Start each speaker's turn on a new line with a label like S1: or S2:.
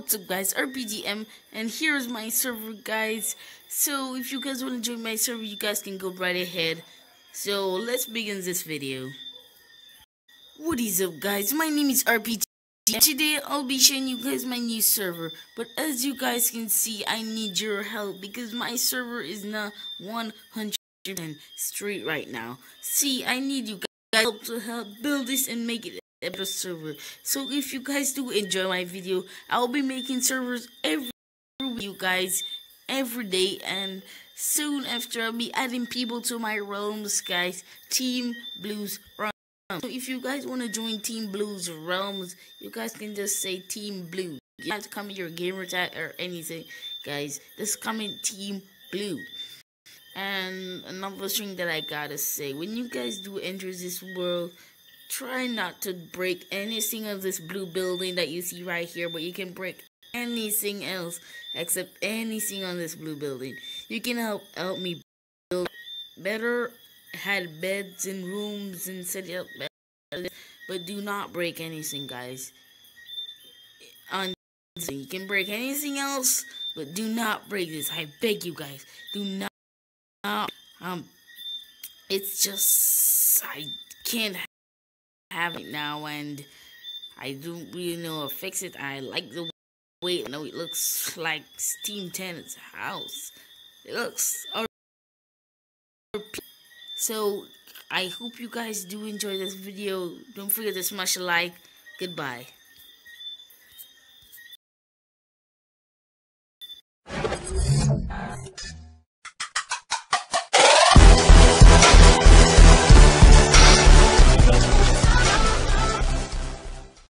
S1: guys? RPGM and here's my server guys. So if you guys want to join my server you guys can go right ahead. So let's begin this video. What is up guys? My name is RPG today I'll be showing you guys my new server. But as you guys can see I need your help because my server is not 100 straight right now. See I need you guys help to help build this and make it episode server. So if you guys do enjoy my video, I'll be making servers every you guys, every day, and soon after I'll be adding people to my realms, guys. Team Blues Realms. So if you guys want to join Team Blues Realms, you guys can just say Team Blue. You don't have to comment your gamer tag or anything, guys. Just comment Team Blue. And another thing that I gotta say, when you guys do enter this world, try not to break anything of this blue building that you see right here, but you can break anything else except anything on this blue building. You can help help me build better, had beds and rooms and set up but do not break anything, guys. On you can break anything else, but do not break this. I beg you guys, do not. Um, it's just I can't have it now, and I don't really know how to fix it. I like the way no, it looks like Steam Tenant's house. It looks so. I hope you guys do enjoy this video. Don't forget to smash a like. Goodbye.